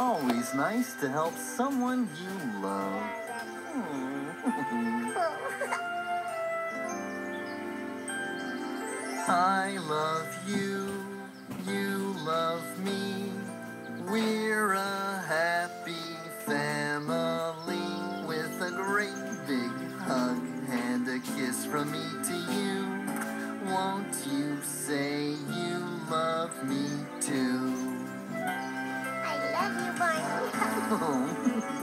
always nice to help someone you love. Hmm. I love you, you love me. We're a happy family with a great big hug and a kiss from me to you. Won't you say you? home.